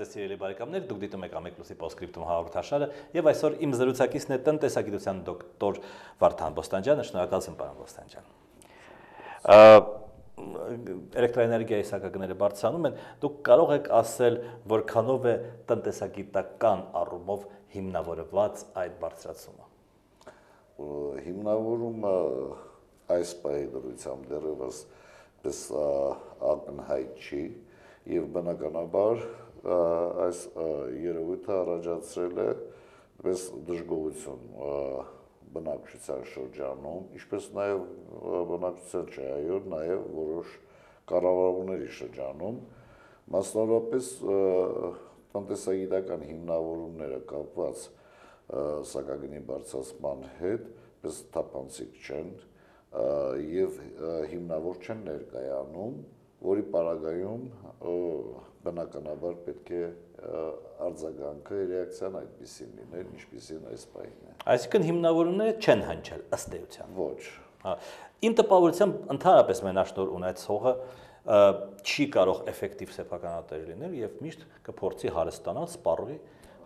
Սիրելի բարեկամներ, դուք դիտում եք Ամեկլուսի Պոսկրիպտում հաղորդաշարը եւ այսօր իմ զրուցակիցն է տնտեսագիտության դոկտոր Վարդան Բոստանջյանը, շնորհակալություն պարոն Բոստանջյան։ Էլեկտրոէներգիայի սակագները բարձրանում են, դուք կարող եք ասել, որքանով է տնտեսագիտական առումով հիմնավորված այդ բարձրացումը։ Հիմնավորումը այս պահի դրությամբ դեռևս պես ակնհայտ չի եւ բնականաբար այս երևույթը առաջացրել է պես դժգոհություն բնակչության շրջանում, ինչպես նաև բնակչության չէ, այո, նաև որոշ կառավարողների շրջանում, մասնավորապես տնտեսագիտական հիմնավորումները կապված սակագնի բարձրացման հետ, պես թափանցիկ չեն եւ հիմնավոր չեն ներկայանում, որի պարագայում բնականաբար պետք է արձագանքը ռեակցիան այդպեսին լիներ, ինչպեսին այս պահին է։ Այսինքն հիմնավորումները չեն հնչել ըստ էության։ Ոչ։ Հա։ Իմ տպավորությամբ ընդհանրապես մենաշնոր ունեցողը չի կարող էֆեկտիվ սեփականատեր լինել եւ միշտ կփորձի հարստանալ սպառողի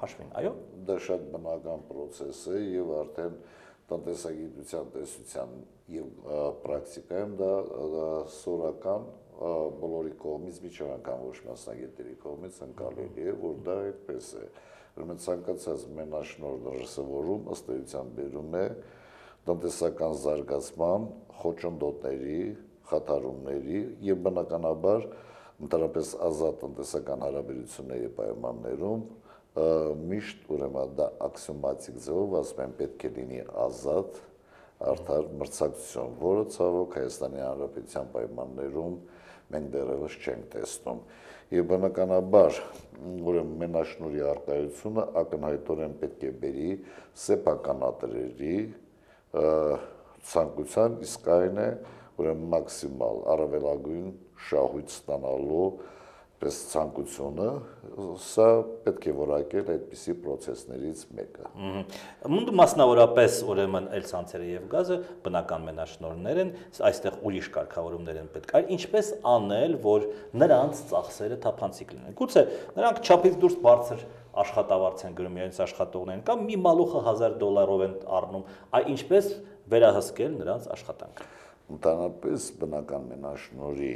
հաշվին, այո։ Դա շատ բնական process է եւ արդեն տնտեսագիտության տեսության եւ պրակտիկայում դա սորական բոլորի կողմից միջանական ոչ մասնագետների կողմից ընկալելի է, որ դա այդպես է։ Ուրեմն ցանկացած մենաշնոր դրսևորում ըստ էության բերում է տնտեսական զարգացման խոչընդոտների, խաթարումների եւ բնականաբար ընդհանրապես ազատ տնտեսական հարաբերությունների պայմաններում միշտ ուրեմն դա աքսիոմատիկ ձևով ասում են պետք է լինի ազատ արդար մրցակցություն, որը ցավոք Հայաստանի Հանրապետության պայմաններում մենք դեռևս չենք տեսնում։ Եվ բնականաբար, ուրեմն մենաշնորի արկայությունը ակնհայտորեն պետք է բերի սեփականատրերի ցանկության, իսկ այն է ուրեմն մաքսիմալ առավելագույն շահույթ ստանալու պես ցանկությունը սա պետք է որակել այդպիսի process-ներից մեկը։ Մունդը մասնավորապես ուրեմն էլ ցանցերը եւ գազը բնական մենաշնորհներ են, այստեղ ուրիշ կարգավորումներ են պետք։ Այլ ինչպես անել, որ նրանց ծախսերը թափանցիկ լինեն։ Գուցե նրանք չափից դուրս բարձր աշխատավարձ են գրում իրենց աշխատողներին կամ մի մալուխը 1000 դոլարով են առնում, այ ինչպես վերահսկել նրանց աշխատանքը։ Ընդհանրապես բնական մենաշնորհի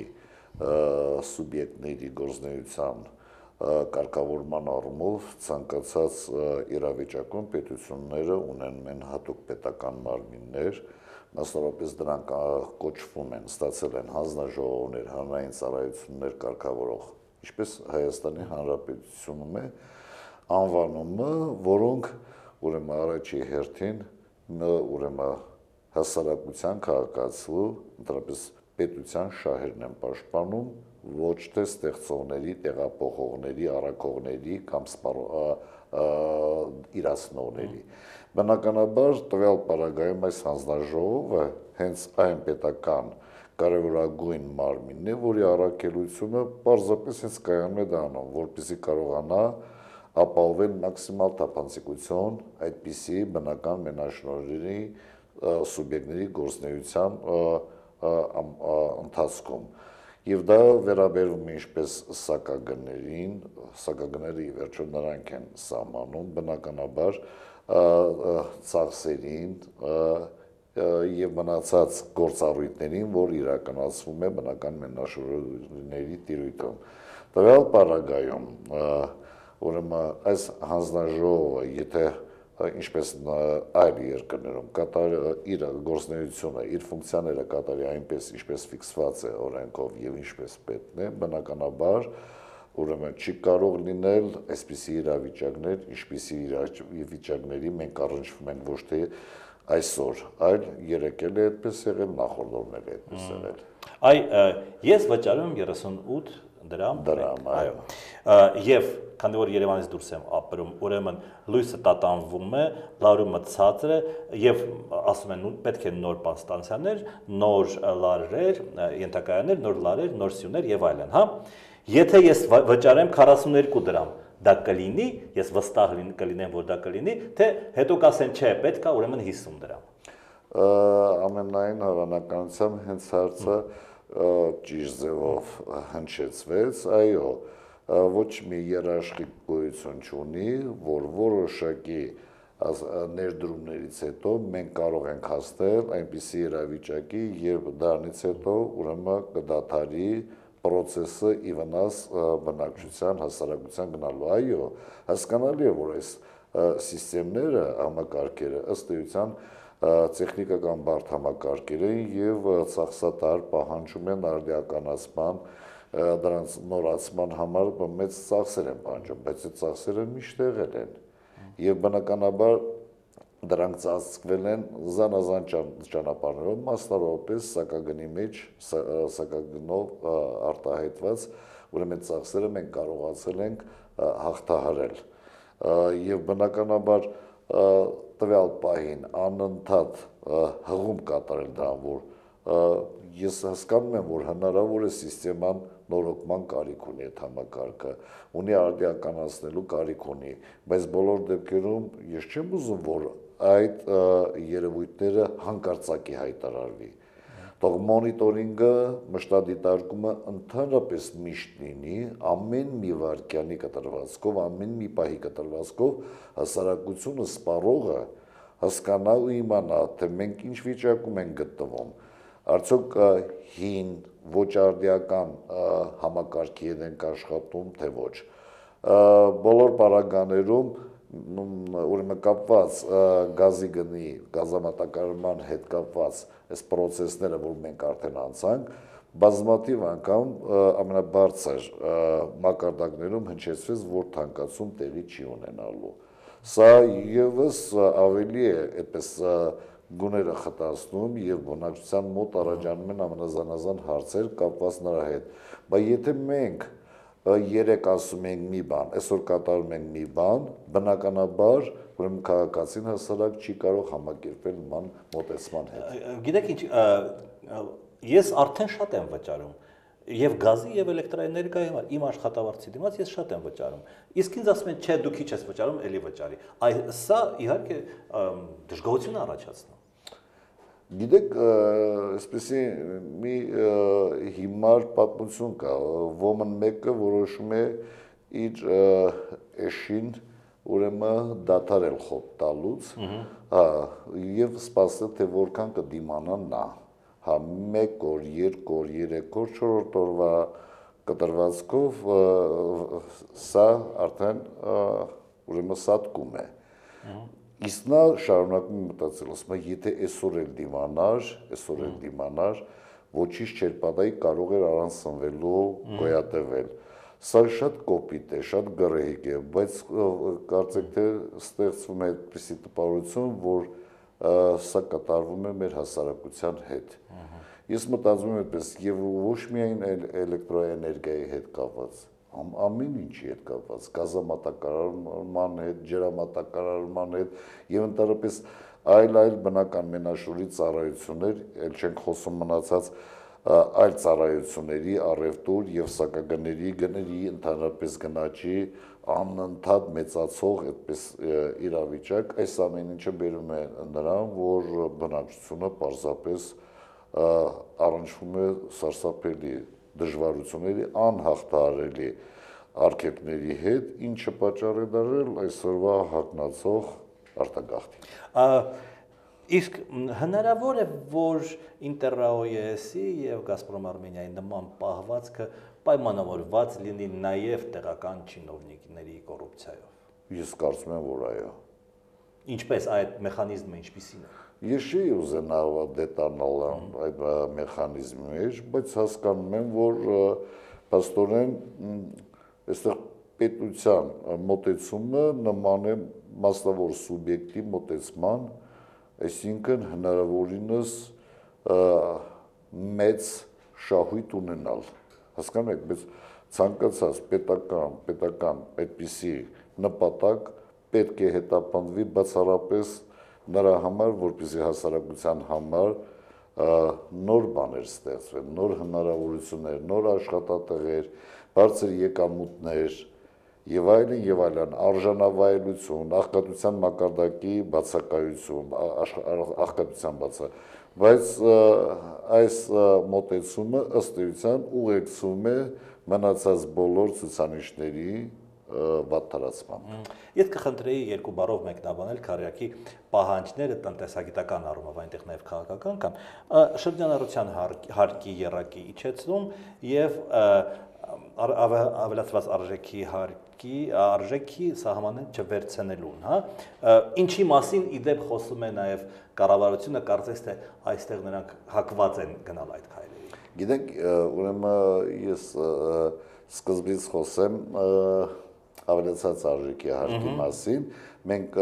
սուբյեկտների գործնեության կարգավորման առումով ցանկացած իրավիճակում պետությունները ունեն մեն հատուկ պետական մարմիններ, մասնավորապես դրանք կոչվում են, ստացել են հանձնաժողովներ, հանրային ծառայություններ կարգավորող, ինչպես Հայաստանի Հանրապետությունում է անվանումը, որոնք ուրեմն առաջի հերթին ուրեմն հասարակության քաղաքացու, ընդհանրապես պետության շահերն են պաշտպանում, ոչ թե ստեղծողների, տեղափոխողների, առաքողների կամ իրացնողների։ Բնականաբար տվյալ պարագայում այս հանձնաժողովը հենց այն պետական կարևորագույն մարմինն է, որի առաքելությունը պարզապես հենց կայանում է դառնում, որպեսզի կարողանա ապահովել մաքսիմալ տապանցիկություն այդպիսի բնական մենաշնորհերի սուբյեկտների գործնեության ընթացքում եւ դա վերաբերում է ինչպես սակագներին, սակագները ի վերջո նրանք են սահմանում բնականաբար ծախսերին եւ մնացած գործառույթներին, որ իրականացվում է բնական մենաշորների տիրույթում։ Տվյալ պարագայում ուրեմն այս հանձնաժողովը, եթե ինչպես այլ երկրներում կատարի իր գործնեությունը, իր ֆունկցիաները կատարի այնպես, ինչպես ֆիքսված է օրենքով եւ ինչպես պետք է, բնականաբար ուրեմն չի կարող լինել այսպիսի իրավիճակներ, ինչպիսի իրավիճակների մենք առնչվում ենք ոչ թե այսօր, այլ երեկել է այդպես եղել, նախորդ օրներ է այդպես եղել։ Այ ես վճարում 38 դրամ դրամ, այո։ Եվ քանի որ Երևանից դուրս եմ ապրում, ուրեմն լույսը տատանվում է, լարումը ցածր է եւ ասում են պետք է նոր պաստանցիաներ, նոր լարեր, ենթակայաններ, նոր լարեր, նոր սյուներ եւ այլն, հա։ Եթե ես վճարեմ 42 դրամ, դա կլինի, ես վստահ կլինեմ, որ դա կլինի, թե հետո կասեն, չէ, պետք է ուրեմն 50 դրամ։ Ամենայն հավանականությամբ հենց հարցը ճիշտ ձևով հնչեցվեց, այո, ոչ մի երաշխիք գոյություն չունի, որ որոշակի ներդրումներից հետո մենք կարող ենք հասնել այնպիսի իրավիճակի, երբ դրանից հետո ուրեմն կդադարի process-ը ի վնաս բնակչության հասարակության գնալու։ Այո, հասկանալի է, որ այս սիստեմները, համակարգերը ըստ էության տեխնիկական բարդ համակարգեր են եւ ծախսատար պահանջում են արդիականացման դրանց նորացման համար մեծ ծախսեր են պահանջում, բայց այդ ծախսերը միշտ եղել են։ Եվ բնականաբար դրանք ծածկվել են զանազան ճանապարհներով, մասնավորապես սակագնի մեջ սակագնով արտահայտված, ուրեմն ծախսերը մենք կարողացել ենք հաղթահարել։ Եվ բնականաբար տվյալ պահին անընդհատ հղում կատարել դրան, որ ես հասկանում եմ, որ հնարավոր է համակարգան նորոգման կարիք ունի այդ համակարգը, ունի արդիականացնելու կարիք ունի, բայց բոլոր դեպքերում ես չեմ ուզում, որ այդ երևույթները հանկարծակի հայտարարվի։ Թող մոնիտորինգը, մշտադիտարկումը ընդհանրապես միշտ լինի ամեն մի վարքյանի կտրվածքով, ամեն մի պահի կտրվածքով հասարակությունը սպառողը հասկանա ու իմանա, թե մենք ինչ վիճակում ենք գտնվում։ Արդյոք հին ոչ արդիական համակարգի ենք աշխատում, թե ոչ։ Բոլոր պարագաներում ուրեմն կապված գազի գնի, գազամատակարարման հետ կապված այս process-ները, որ մենք արդեն անցանք, բազմաթիվ անգամ ամենաբարձր մակարդակներում հնչեցվեց, որ թանկացում տեղի չի ունենալու։ Սա եւս ավելի է այդպես գուները խտացնում եւ բնակչության մոտ առաջանում են ամենազանազան հարցեր կապված նրա հետ։ Բայց եթե մենք 3 ասում ենք մի բան, այսօր կատարում ենք մի բան, բնականաբար ուրեմն քաղաքացին հասարակ չի կարող համակերպել նման մոտեցման հետ։ Գիտեք ինչ, ես արդեն շատ եմ վճարում եւ գազի եւ էլեկտրաէներգիայի համար իմ աշխատավարձի դիմաց ես շատ եմ վճարում։ Իսկ ինձ ասում են, չէ, դու քիչ ես վճարում, ելի վճարի։ Այ սա իհարկե դժգոհություն առաջացնում։ Գիտեք, այսպեսի մի հիմար պատմություն կա, ոմն մեկը որոշում է իր էշին ուրեմն դատարել խոպ տալուց, հա, եւ սпасել թե որքան կդիմանան նա։ Հա, 1 օր, 2 օր, 3 օր, 4 օրվա կտրվածքով սա արդեն ուրեմն սատկում է։ Իսկ նա շարունակում մտածել, ասում է, եթե այսօր էլ դիմանար, այսօր էլ դիմանար, ոչինչ չէր պատահի, կարող էր առանց սնվելու գոյատևել։ Սա շատ կոպիտ է, շատ գրեհիկ է, բայց կարծեք թե ստեղծվում է այդպիսի տպավորություն, որ սա կատարվում է մեր հասարակության հետ։ Ես մտածում եմ այդպես, եւ ոչ միայն էլեկտրոէներգիայի հետ կապված, ամեն ինչի հետ կապված, գազամատակարարման հետ, ջրամատակարարման հետ եւ ընդհանրապես այլ այլ բնական մենաշուրի ծառայություններ, ել չենք խոսում մնացած այլ ծառայությունների, առևտուր եւ սակագների գների ընդհանրապես գնաճի անընդհատ մեծացող այդպես իրավիճակ, այս ամեն ինչը բերում է նրան, որ բնակչությունը պարզապես առնչվում է սարսափելի դժվարությունների անհաղթահարելի արգելքների հետ, ինչը պատճառ է դարձել այսօրվա հակնածող արտագաղթին։ Իսկ հնարավոր է, որ Ինտերաոյեսի եւ Գազպրոմ Արմենիայի նման պահվածքը պայմանավորված լինի նաեւ տեղական չինովնիկների կոռուպցիայով։ Ես կարծում եմ, որ այո։ Ինչպես այդ մեխանիզմը ինչպիսին է։ Ես չի ուզենալ դետանալ այդ մեխանիզմի մեջ, բայց հասկանում եմ, որ պաստորեն այստեղ պետության մոտեցումը նման է մասնավոր սուբյեկտի մոտեցման, այսինքն հնարավորինս մեծ շահույթ ունենալ։ Հասկանում եք, բայց ցանկացած պետական, պետական այդպիսի նպատակ պետք է հետապնդվի բացառապես նրա համար, որպեսզի հասարակության համար նոր բաներ ստեղծվեն, նոր հնարավորություններ, նոր աշխատատեղեր, բարձր եկամուտներ եւ այլն եւ այլն արժանավայելություն, աղքատության մակարդակի բացակայություն, աղքատության բացա բայց այս մոտեցումը ըստ էության ուղեկցում է մնացած բոլոր ցուցանիշների վատ տարածմամբ։ Ես կխնդրեի երկու բառով մեկնաբանել քարյակի պահանջները տնտեսագիտական առումով այնտեղ նաև քաղաքական կան շրջանառության հարկի երակի իջեցնում եւ ավելացված արժեքի հարկի արժեքի սահմանը չվերցնելուն, հա։ Ինչի մասին իդեպ խոսում է նաև կառավարությունը, կարծես թե այստեղ նրանք հակված են գնալ այդ քայլերի։ Գիտեք, ուրեմն ես սկզբից խոսեմ ավելացած արժեքի հարկի մասին, մենք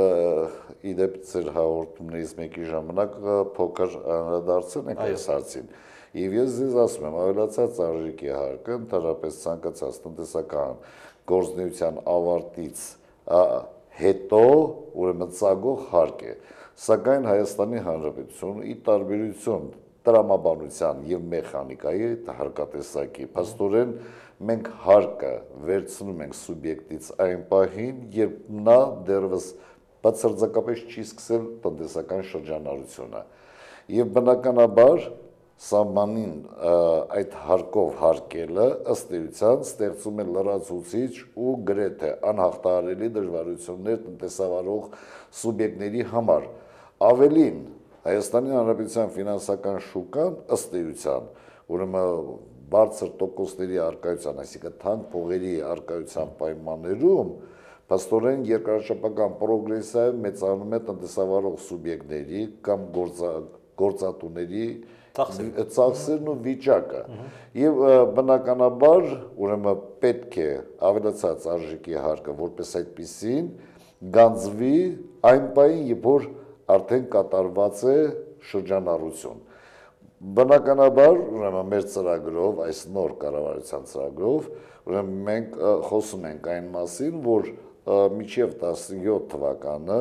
իդեպ ծեր հաղորդումներից մեկի ժամանակ փոքր անդրադարձել ենք այս հարցին։ Եվ ես ձեզ ասում եմ, ավելացած արժեքի հարկը ընդհանրապես ցանկացած տնտեսական գործնեության ավարտից հետո ուրեմն ցագող հարկ է։ Սակայն Հայաստանի Հանրապետությունը ի տարբերություն տրամաբանության եւ մեխանիկայի հարկատեսակի, փաստորեն մենք հարկը վերցնում ենք սուբյեկտից այն պահին, երբ նա դեռևս բացարձակապես չի սկսել տնտեսական շրջանառությունը։ Եվ բնականաբար սահմանին այդ հարկով հարկելը ըստ էության ստեղծում է լրացուցիչ ու գրեթե անհաղթահարելի դժվարություններ տնտեսավարող սուբյեկտների համար։ Ավելին, Հայաստանի Հանրապետության ֆինանսական շուկան ըստ էության, ուրեմն բարձր տոկոսների արկայության, այսինքն թանկ փողերի արկայության պայմաններում Պաստորեն երկրաշապական պրոգրեսիա մեծանում է տնտեսավարող սուբյեկտների կամ գործա, գործատուների ծախսերն ու վիճակը։ Եվ բնականաբար, ուրեմն պետք է ավելացած արժեքի հարկը որպես այդպեսին գանձվի այն պայն, երբ որ արդեն կատարված է շրջանառություն։ Բնականաբար, ուրեմն մեր ծրագրով, այս նոր կառավարության ծրագրով, ուրեմն մենք խոսում ենք այն մասին, որ միջև 17 թվականը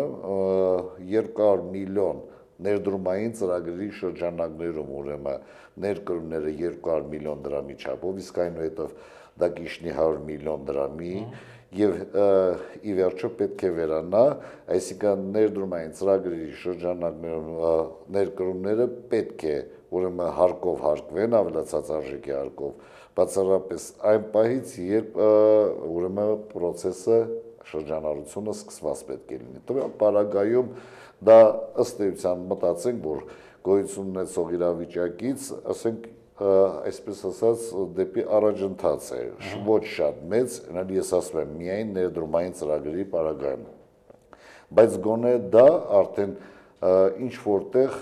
200 միլիոն ներդրումային ծրագրերի շրջանակներում ուրեմն ներկրումները 200 միլիոն դրամի չափով, իսկ այնուհետև դա կիշնի 100 միլիոն դրամի եւ ի վերջո պետք է վերանա, այսինքն ներդրումային ծրագրերի շրջանակներում ներկրումները պետք է ուրեմն հարկով հարկվեն ավելացած արժեքի հարկով բացառապես այն պահից երբ ուրեմն process-ը շրջանառությունը սկսված պետք է լինի։ Տվյալ պարագայում դա ըստ էության մտածենք, որ գոյություն ունեցող իրավիճակից, ասենք, այսպես ասած, դեպի առաջընթաց է, ոչ շատ մեծ, այնալ ես ասում եմ, միայն ներդրումային ծրագրերի պարագայում։ Բայց գոնե դա արդեն ինչ որտեղ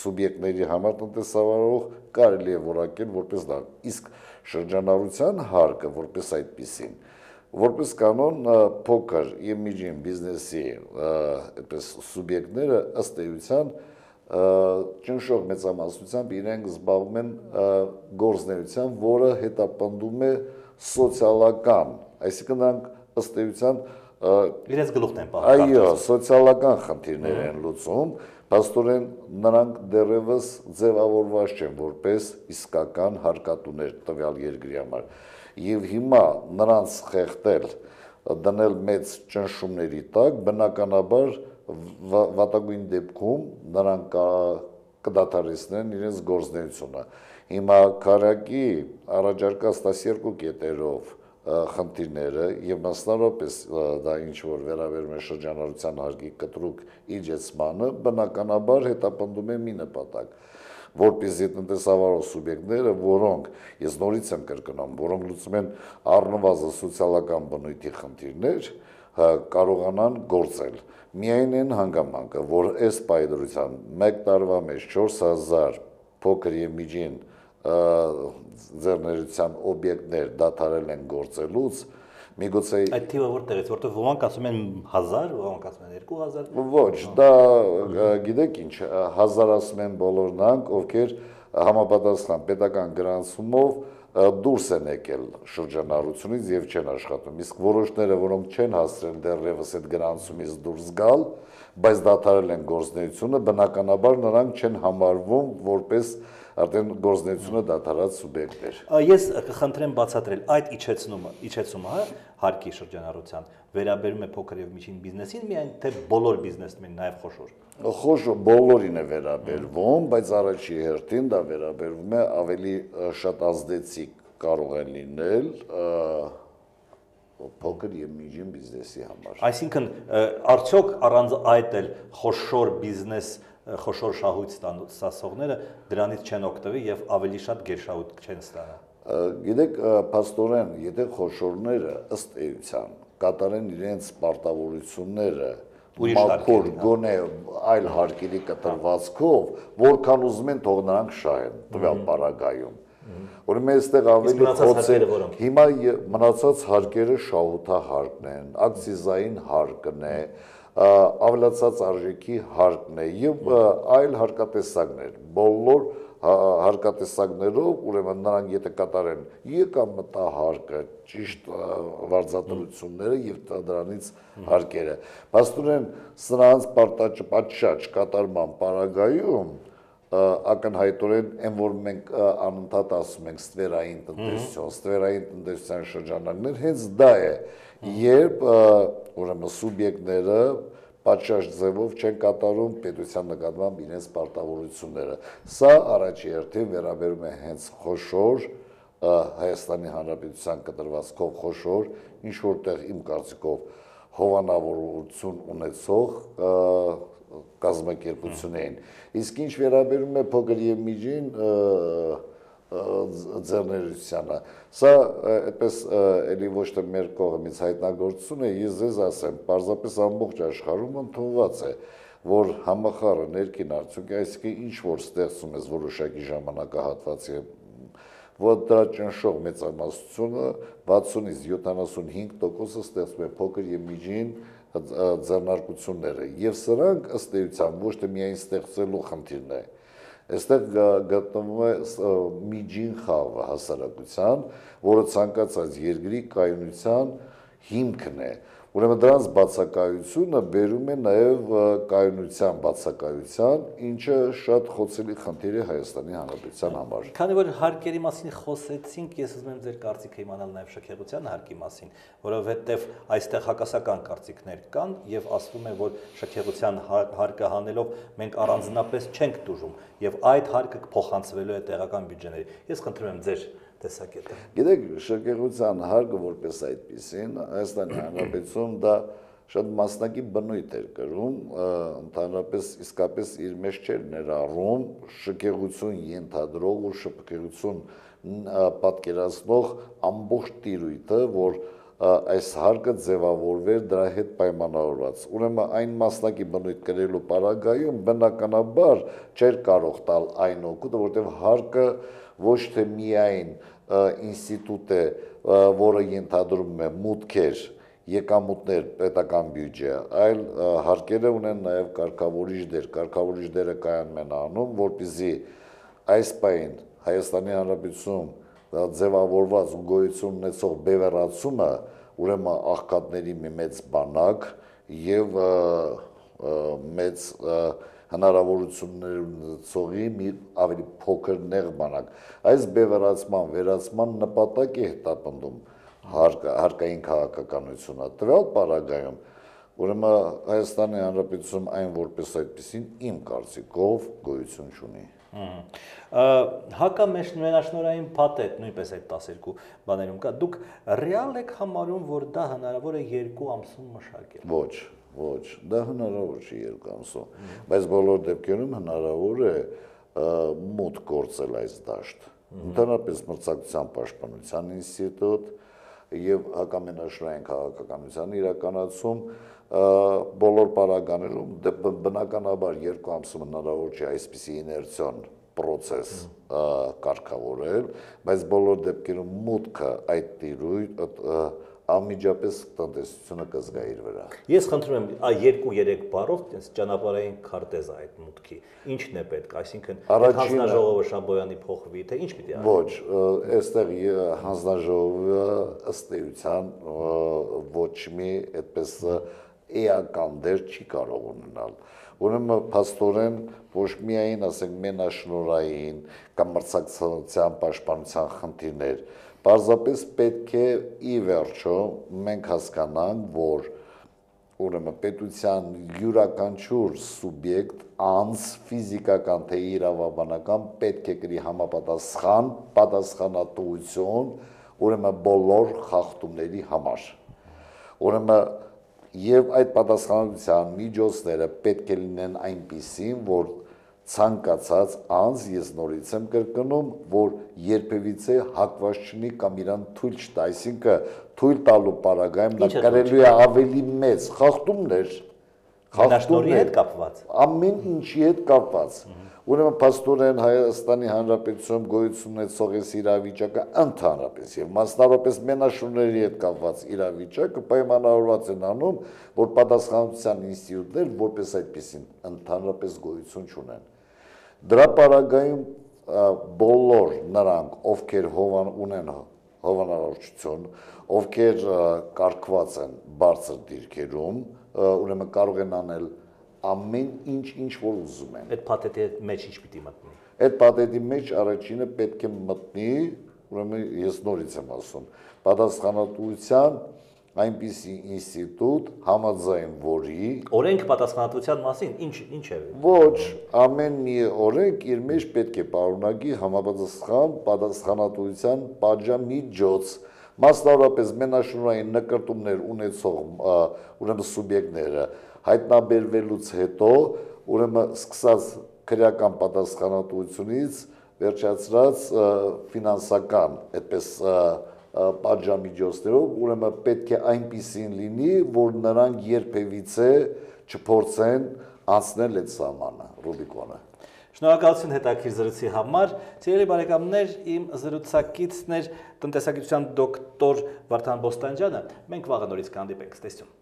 սուբյեկտների համար տնտեսավարող կարելի է որակել որպես դա։ Իսկ շրջանառության հարկը որպես այդպեսին, որպես կանոն փոքր եւ միջին բիզնեսի այդպես սուբյեկտները ըստ էության ճնշող մեծամասնությամբ իրենք զբաղվում են գործնեությամբ, որը հետապնդում է սոցիալական, այսինքն նրանք ըստ էության իրենց գլուխն են պահում։ Այո, սոցիալական խնդիրներ են լուծում, Պաստորեն նրանք դեռևս ձևավորված չեն որպես իսկական հարկատուներ տվյալ երկրի համար եւ հիմա նրանց խեղտել դնել մեծ ճնշումների տակ բնականաբար վատագույն դեպքում նրանք կդադարեցնեն իրենց գործնեությունը հիմա քարակի առաջարկած 12 կետերով խնդիրները եւ մասնավորապես դա ինչ որ վերաբերում է շրջանառության հարկի կտրուկ իջեցմանը բնականաբար հետապնդում է մի նպատակ որպեսզի տնտեսավարող սուբյեկտները, որոնք ես նորից եմ կրկնում, որոնք լուծում են առնվազն սոցիալական բնույթի խնդիրներ, կարողանան գործել։ Միայն այն հանգամանքը, որ այս պայդրության 1 տարվա մեջ 4000 փոքր եւ միջին ձեռներության օբյեկտներ դադարել են գործելուց, Միգուցե Այդ թիվը որտեղից, որտեղ ոմանք ասում են 1000, ոմանք ասում են 2000։ Ոչ, դա գիտեք ինչ, 1000 ասում են բոլոր նրանք, ովքեր համապատասխան պետական գրանցումով դուրս են եկել շրջանառությունից եւ չեն աշխատում։ Իսկ որոշները, որոնք չեն հասցրել դեռևս այդ գրանցումից դուրս գալ, բայց դադարել են գործնեությունը, բնականաբար նրանք չեն համարվում որպես արդեն գործնեությունը դատարած սուբյեկտներ։ Ես կխնդրեմ բացատրել այդ իջեցումը, իջեցումը, հա, հարկի շրջանառության վերաբերում է փոքր եւ միջին բիզնեսին, միայն թե բոլոր բիզնեսմեն, նաեւ խոշոր։ Խոշոր բոլորին է վերաբերվում, բայց առաջի հերթին դա վերաբերվում է ավելի շատ ազդեցիկ կարող են լինել փոքր եւ միջին բիզնեսի համար։ Այսինքն արդյոք առանց այդ էլ խոշոր բիզնես խոշոր շահույթ ստացողները դրանից չեն օգտվի եւ ավելի շատ գերշահույթ չեն ստանա։ Գիտեք, փաստորեն, եթե խոշորները ըստ էության կատարեն իրենց պարտավորությունները մաքուր գոնե այլ հարկերի կտրվածքով, որքան ուզում են թող նրանք շահեն տվյալ պարագայում։ Ուրեմն այստեղ ավելի խոցը հիմա մնացած հարկերը շահութահարկն են, ակցիզային հարկն է, ավելացած արժեքի հարկն է եւ այլ հարկատեսակներ։ Բոլոր հարկատեսակներով, ուրեմն նրանք եթե կատարեն եկամտահարկը, ճիշտ վարձատրությունները եւ դրանից հարկերը։ Պաստորեն սրանց պարտաճ կատարման պարագայում ակնհայտորեն այն որ մենք անընդհատ ասում ենք ստվերային տնտեսություն, ստվերային տնտեսության շրջանակներ հենց դա է, երբ ուրեմն սուբյեկտները պատշաճ ձևով չեն կատարում պետության նկատմամբ իրենց պարտավորությունները։ Սա առաջի հերթին վերաբերում է հենց խոշոր Հայաստանի Հանրապետության կտրվածքով խոշոր, ինչ որտեղ իմ կարծիքով հովանավորություն ունեցող կազմակերպություններին։ Իսկ ինչ վերաբերում է փոքր եւ միջին ձեռներությանը, սա այդպես էլի ոչ թե մեր կողմից հայտնագործություն է, ես ձեզ ասեմ, պարզապես ամբողջ աշխարհում ընդունված է որ համախառը ներքին արդյունք, այսինքն ինչ որ ստեղծում ես որոշակի ժամանակահատվածի որ դրա ճնշող մեծամասնությունը 60-ից 75%-ը ստեղծում է փոքր եւ միջին ձեռնարկությունները եւ սրանք ըստ էության ոչ թե միայն ստեղծելու խնդիրն է այստեղ գտնվում է միջին խավը հասարակության, որը ցանկացած երկրի կայունության հիմքն է։ Ուրեմն դրանց բացակայությունը բերում է նաև կայունության բացակայության, ինչը շատ խոցելի խնդիր է Հայաստանի Հանրապետության համար։ Քանի որ հարկերի մասին խոսեցինք, ես ուզում եմ ձեր կարծիքը իմանալ նաև շքեղության հարկի մասին, որովհետև այստեղ հակասական կարծիքներ կան եւ ասվում է, որ շքեղության հարկը հանելով մենք առանձնապես չենք դժում եւ այդ հարկը փոխանցվելու է տեղական բյուջեների։ Ես խնդրում եմ ձեր տեսակետը։ Գիտեք, շրջագործության հարգը որպես այդպեսին Հայաստանի Հանրապետությունում դա շատ մասնակի բնույթ էր կրում, ընդհանրապես իսկապես իր մեջ չէր ներառում շքեղություն ենթադրող ու շքեղություն պատկերացնող ամբողջ տիրույթը, որ այս հարկը ձևավորվեր դրա հետ պայմանավորված։ Ուրեմն այն մասնակի բնույթ կրելու պարագայում բնականաբար չէր կարող տալ այն օգուտը, որտեղ հարկը ոչ թե միայն ինստիտուտ է, որը ենթադրում է մուտքեր, եկամուտներ պետական բյուջե, այլ հարկերը ունեն նաև կարգավորիչ դեր։ Կարգավորիչ դերը կայանում են անում, որպեսզի այս պայն Հայաստանի Հանրապետությունում ձևավորված ու գոյություն ունեցող բևեռացումը ուրեմն աղքատների մի մեծ բանակ եւ մեծ հնարավորություններ ունեցողի մի ավելի փոքր նեղ բանակ։ Այս բևեռացման, վերացման նպատակ է հետապնդում հարկային քաղաքականությունը։ Տվյալ պարագայում ուրեմն Հայաստանի Հանրապետությունում այն որպես այդպեսին իմ կարծիքով գոյություն չունի։ Հակա մեջ մենաշնորային փաթեթ նույնպես այդ 12 բաներում կա։ Դուք ռեալ եք համարում, որ դա հնարավոր է 2 ամսում մշակել։ Ոչ Ոչ, դա հնարավոր չի երկամսում, բայց բոլոր դեպքերում հնարավոր է մուտք գործել այս դաշտ։ Ընդհանրապես մրցակցության պաշտպանության ինստիտուտ եւ հակամենաշնորհային քաղաքականության իրականացում բոլոր պարագաներում դե բնականաբար երկու ամսում հնարավոր չի այսպիսի իներցիոն process կարգավորել, բայց բոլոր դեպքերում մուտքը այդ տիրույթ անմիջապես տնտեսությունը կզգա իր վրա։ Ես խնդրում եմ այ 2-3 բառով ճանապարհային քարտեզ այդ մուտքի։ Ինչն է պետք, այսինքն հանձնաժողովը Շամբոյանի փոխվի, թե ինչ պիտի անի։ Ոչ, այստեղ հանձնաժողովը ըստ էության ոչ մի այդպես էական դեր չի կարող ունենալ։ Ուրեմն փաստորեն ոչ միայն ասենք մենաշնորային կամ մրցակցության պաշտպանության խնդիրներ, Պարզապես պետք է ի վերջո մենք հասկանանք, որ ուրեմն պետության յուրաքանչյուր սուբյեկտ անձ ֆիզիկական թե իրավաբանական պետք է գրի համապատասխան պատասխանատվություն ուրեմն բոլոր խախտումների համար ուրեմն եւ այդ պատասխանատվության միջոցները պետք է լինեն այնպիսին որ ցանկացած անձ ես նորից եմ կրկնում, որ երբևիցե հակված չնի կամ իրան թույլ չտա, այսինքն թույլ տալու պարագայում նա կարելի է ավելի մեծ խախտումներ, խախտումների հետ կապված։ Ամեն ինչի հետ կապված։ Ուրեմն փաստորեն Հայաստանի Հանրապետությունում գոյություն ունեցող այս իրավիճակը ընդհանրապես եւ մասնավորապես մենաշուների հետ կապված իրավիճակը պայմանավորված են անում, որ պատասխանատվության ինստիտուտներ որպես այդպեսին ընդհանրապես գոյություն չունեն։ Դրա պարագայում բոլոր նրանք, ովքեր հովան ունեն հովանավորչություն, ովքեր կարգված են բարձր դիրքերում, ուրեմն կարող են անել ամեն ինչ ինչ որ ուզում են։ Այդ փաթեթի մեջ ինչ պիտի մտնի։ Այդ փաթեթի մեջ առաջինը պետք է մտնի, ուրեմն ես նորից եմ ասում, պատասխանատվության այնպիսի ինստիտուտ համաձայն որի օրենք պատասխանատվության մասին ինչ ինչ է ոչ ամեն մի օրենք իր մեջ պետք է պարունակի համապատասխան պատասխանատվության պատժամիջոց մասնավորապես մենաշնորհային նկարտումներ ունեցող ուրեմն սուբյեկտները հայտնաբերվելուց հետո ուրեմն սկսած քրեական պատասխանատվությունից վերջացրած ֆինանսական այդպես պատժամիջոցներով, ուրեմն պետք է այնպիսին լինի, որ նրանք երբևիցե չփորձեն անցնել այդ սահմանը, Ռուբիկոնը։ Շնորհակալություն հետաքրիր զրույցի համար։ Ցիրելի բարեկամներ, իմ զրուցակիցն էր տնտեսագիտության դոկտոր Վարդան Բոստանջյանը։ Մենք վաղը նորից կհանդիպենք։ Ստեսյուն։